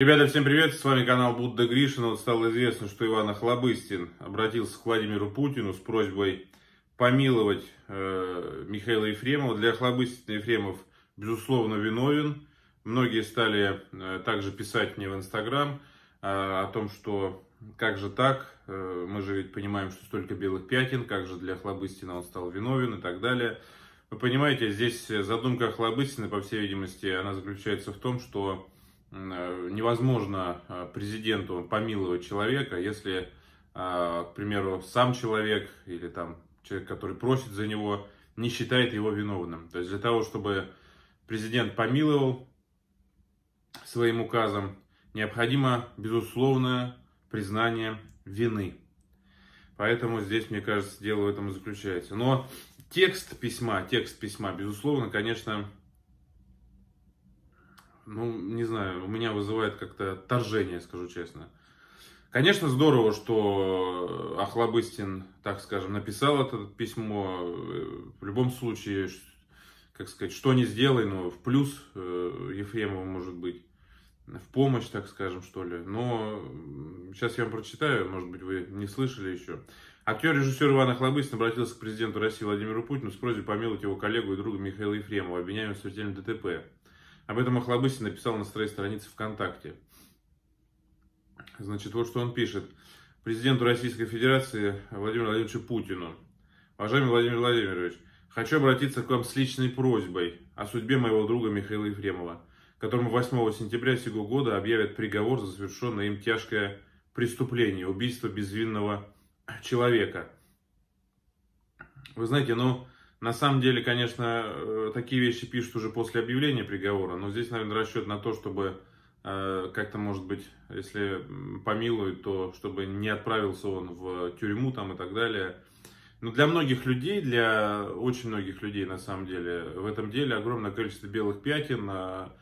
Ребята, всем привет, с вами канал Будда Гришин. Вот стало известно, что Иван Охлобыстин обратился к Владимиру Путину с просьбой помиловать э, Михаила Ефремова. Для Охлобыстина Ефремов, безусловно, виновен. Многие стали э, также писать мне в Инстаграм э, о том, что как же так, э, мы же ведь понимаем, что столько белых пятен, как же для Охлобыстина он стал виновен и так далее. Вы понимаете, здесь задумка Охлобыстина, по всей видимости, она заключается в том, что невозможно э, президенту помиловать человека, если, э, к примеру, сам человек или там человек, который просит за него, не считает его виновным. То есть для того, чтобы президент помиловал своим указом, необходимо безусловное признание вины. Поэтому здесь, мне кажется, дело в этом и заключается. Но текст письма, текст письма, безусловно, конечно, ну, не знаю, у меня вызывает как-то торжение, скажу честно. Конечно, здорово, что Охлобыстин, так скажем, написал это письмо. В любом случае, как сказать, что не сделай, но в плюс э, Ефремову может быть. В помощь, так скажем, что ли. Но сейчас я вам прочитаю, может быть, вы не слышали еще. Актер-режиссер Иван Охлобыстин обратился к президенту России Владимиру Путину с просьбой помиловать его коллегу и друга Михаила Ефремова, обвиняемого в смертельном ДТП. Об этом Охлобыстин написал на своей странице ВКонтакте. Значит, вот что он пишет. Президенту Российской Федерации Владимиру Владимировичу Путину. Уважаемый Владимир Владимирович, хочу обратиться к вам с личной просьбой о судьбе моего друга Михаила Ефремова, которому 8 сентября сего года объявят приговор за совершенное им тяжкое преступление, убийство безвинного человека. Вы знаете, ну, на самом деле, конечно, э, такие вещи пишут уже после объявления приговора, но здесь, наверное, расчет на то, чтобы э, как-то, может быть, если помилуют, то чтобы не отправился он в тюрьму там и так далее. Но для многих людей, для очень многих людей, на самом деле, в этом деле огромное количество белых пятен. А,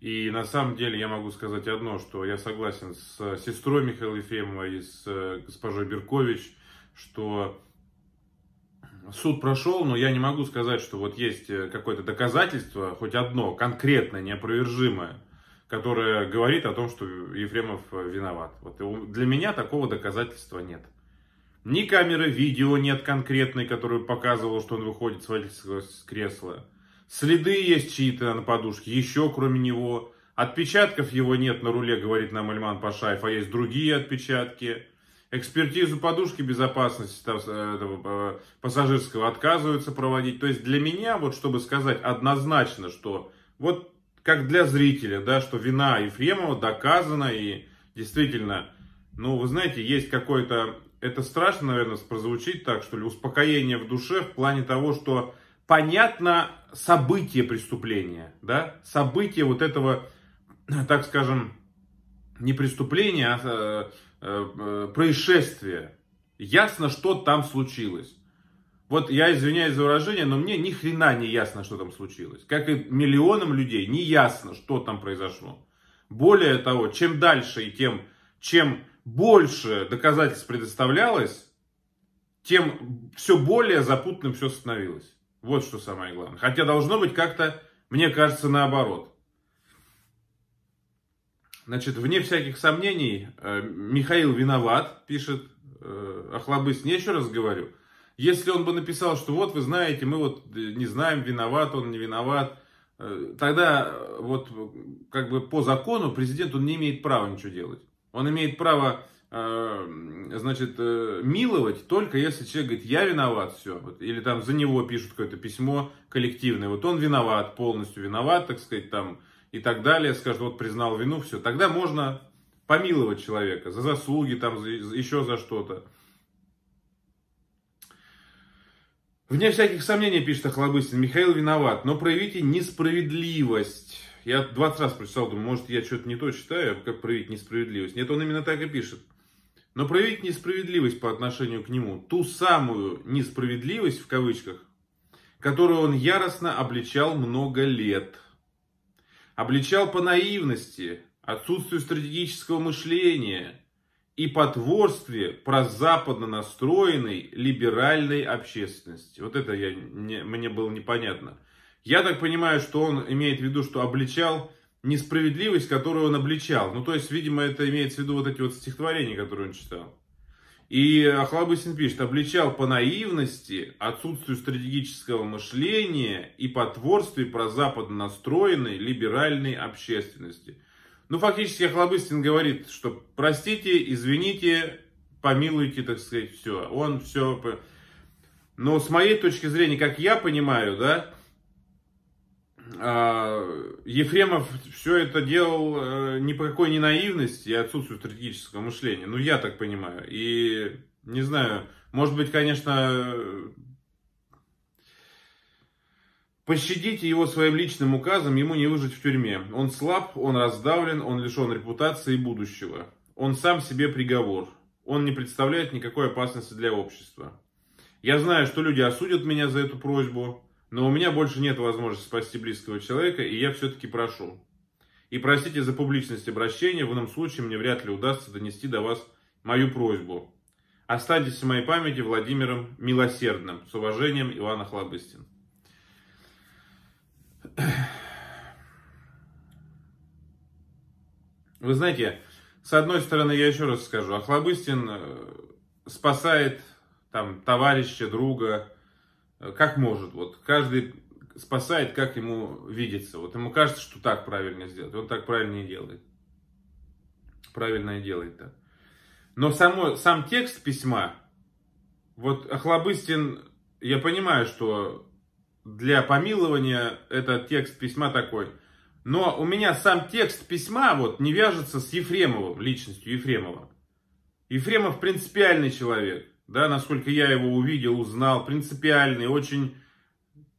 и на самом деле я могу сказать одно, что я согласен с сестрой Михаила Ефремова и с э, госпожой Беркович, что суд прошел, но я не могу сказать, что вот есть э, какое-то доказательство, хоть одно, конкретное, неопровержимое, которое говорит о том, что Ефремов э, виноват. Вот для меня такого доказательства нет. Ни камеры видео нет конкретной, которая показывала, что он выходит с водительского кресла. Следы есть чьи-то на подушке, еще кроме него. Отпечатков его нет на руле, говорит нам Ильман Пашаев, а есть другие отпечатки. Экспертизу подушки безопасности э, э, пассажирского отказываются проводить. То есть для меня, вот чтобы сказать однозначно, что вот как для зрителя, да, что вина Ефремова доказана и действительно, ну, вы знаете, есть какое-то, это страшно, наверное, прозвучит так, что ли, успокоение в душе в плане того, что понятно событие преступления, да, событие вот этого, так скажем, не преступления, а э, происшествие. Ясно, что там случилось. Вот я извиняюсь за выражение, но мне ни хрена не ясно, что там случилось. Как и миллионам людей не ясно, что там произошло. Более того, чем дальше и тем, чем больше доказательств предоставлялось, тем все более запутанным все становилось. Вот что самое главное. Хотя должно быть как-то, мне кажется, наоборот. Значит, вне всяких сомнений, э, Михаил виноват, пишет э, Охлобыстин. Я еще раз говорю, если он бы написал, что вот вы знаете, мы вот э, не знаем, виноват он, не виноват, тогда вот как бы по закону президент он не имеет права ничего делать. Он имеет право значит, миловать только если человек говорит, я виноват, все. Или там за него пишут какое-то письмо коллективное, вот он виноват, полностью виноват, так сказать, там, и так далее, скажет, вот признал вину, все, тогда можно помиловать человека за заслуги, там, за, еще за что-то. Вне всяких сомнений, пишет Охлобыстин, Михаил виноват, но проявите несправедливость. Я 20 раз прочитал, думаю, может, я что-то не то читаю, как проявить несправедливость. Нет, он именно так и пишет. Но проявить несправедливость по отношению к нему, ту самую несправедливость, в кавычках, которую он яростно обличал много лет – обличал по наивности, отсутствию стратегического мышления и потворстве прозападно настроенной либеральной общественности. Вот это я, не, мне было непонятно. Я так понимаю, что он имеет в виду, что обличал несправедливость, которую он обличал. Ну, то есть, видимо, это имеется в виду вот эти вот стихотворения, которые он читал. И Охлобыстин пишет, обличал по наивности, отсутствию стратегического мышления и потворстве про западно настроенной либеральной общественности. Ну, фактически Охлобыстин говорит, что простите, извините, помилуйте, так сказать, все. Он все... Но с моей точки зрения, как я понимаю, да, Ефремов все это делал э, ни по какой не наивности и отсутствию стратегического мышления. Ну, я так понимаю. И не знаю, может быть, конечно, пощадите его своим личным указом, ему не выжить в тюрьме. Он слаб, он раздавлен, он лишен репутации и будущего. Он сам себе приговор. Он не представляет никакой опасности для общества. Я знаю, что люди осудят меня за эту просьбу, но у меня больше нет возможности спасти близкого человека, и я все-таки прошу. И простите за публичность обращения, в ином случае мне вряд ли удастся донести до вас мою просьбу. Останьтесь в моей памяти Владимиром Милосердным. С уважением, Иван Охлобыстин. Вы знаете, с одной стороны, я еще раз скажу, Охлобыстин э, спасает там товарища, друга, как может. Вот каждый спасает, как ему видится. Вот ему кажется, что так правильно сделать. Он так правильно и делает. Правильно и делает так. Но само, сам текст письма, вот Охлобыстин, я понимаю, что для помилования этот текст письма такой. Но у меня сам текст письма вот не вяжется с Ефремовым, личностью Ефремова. Ефремов принципиальный человек да, насколько я его увидел, узнал, принципиальный, очень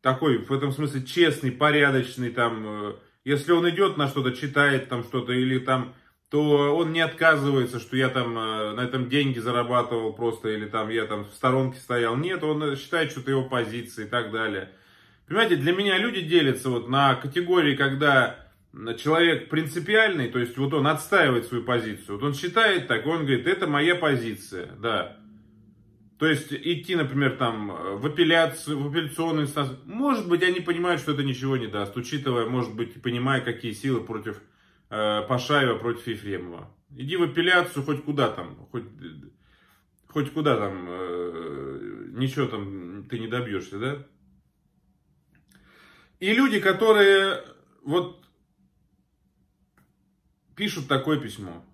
такой, в этом смысле, честный, порядочный, там, э, если он идет на что-то, читает там что-то, или там, то он не отказывается, что я там э, на этом деньги зарабатывал просто, или там я там в сторонке стоял. Нет, он считает, что это его позиция и так далее. Понимаете, для меня люди делятся вот на категории, когда человек принципиальный, то есть вот он отстаивает свою позицию. Вот он считает так, он говорит, это моя позиция, да. То есть идти, например, там в апелляцию, в апелляционную инстанцию. Может быть, они понимают, что это ничего не даст, учитывая, может быть, понимая, какие силы против э, Пашаева, против Ефремова. Иди в апелляцию хоть куда там, хоть, хоть куда там, э, ничего там ты не добьешься, да? И люди, которые вот пишут такое письмо,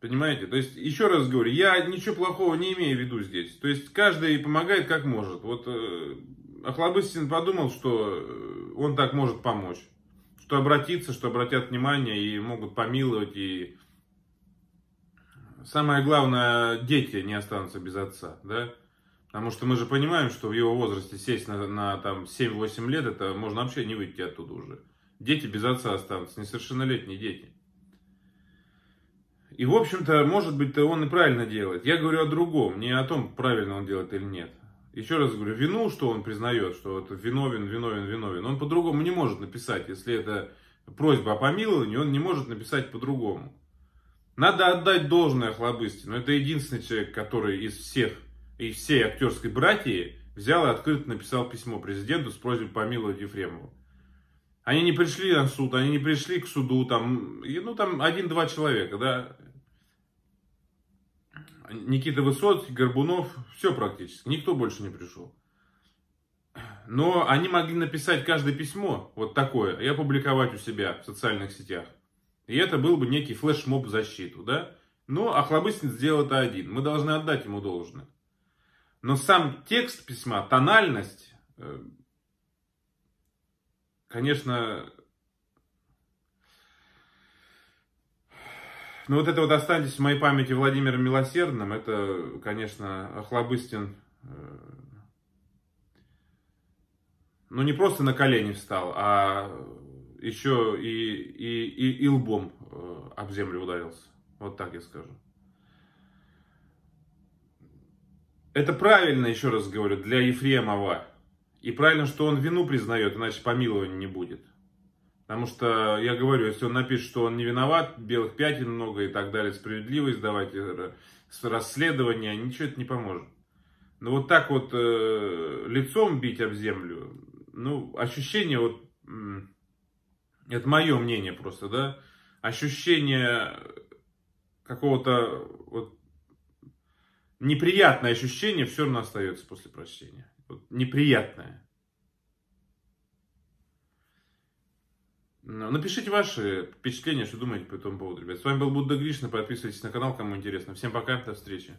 Понимаете? То есть, еще раз говорю, я ничего плохого не имею в виду здесь. То есть, каждый помогает как может. Вот э, Охлобыстин подумал, что э, он так может помочь. Что обратиться, что обратят внимание и могут помиловать. И самое главное, дети не останутся без отца. Да? Потому что мы же понимаем, что в его возрасте сесть на, на там, 7-8 лет, это можно вообще не выйти оттуда уже. Дети без отца останутся, несовершеннолетние дети. И, в общем-то, может быть, он и правильно делает. Я говорю о другом, не о том, правильно он делает или нет. Еще раз говорю, вину, что он признает, что это виновен, виновен, виновен, он по-другому не может написать. Если это просьба о помиловании, он не может написать по-другому. Надо отдать должное Хлобыстину. Это единственный человек, который из всех, из всей актерской братьи взял и открыто написал письмо президенту с просьбой помиловать Ефремова. Они не пришли на суд, они не пришли к суду, там, ну, там один-два человека, да. Никита Высоцкий, Горбунов, все практически, никто больше не пришел. Но они могли написать каждое письмо, вот такое, и опубликовать у себя в социальных сетях. И это был бы некий флешмоб в защиту, да. Но Охлобыстин сделал это один, мы должны отдать ему должное. Но сам текст письма, тональность, э, конечно, ну вот это вот останьтесь в моей памяти Владимиром Милосердным, это, конечно, Охлобыстин, э, ну не просто на колени встал, а еще и, и, и, и лбом э, об землю ударился. Вот так я скажу. Это правильно, еще раз говорю, для Ефремова. И правильно, что он вину признает, иначе помилования не будет. Потому что, я говорю, если он напишет, что он не виноват, белых пятен много и так далее, справедливость давайте, расследование, ничего это не поможет. Но вот так вот э, лицом бить об землю, ну, ощущение вот, Это мое мнение просто, да. Ощущение какого-то вот, неприятное ощущение все равно остается после прочтения. Вот, неприятное. Напишите ваши впечатления, что думаете по этому поводу, ребят. С вами был Будда Гришна. Подписывайтесь на канал, кому интересно. Всем пока, до встречи.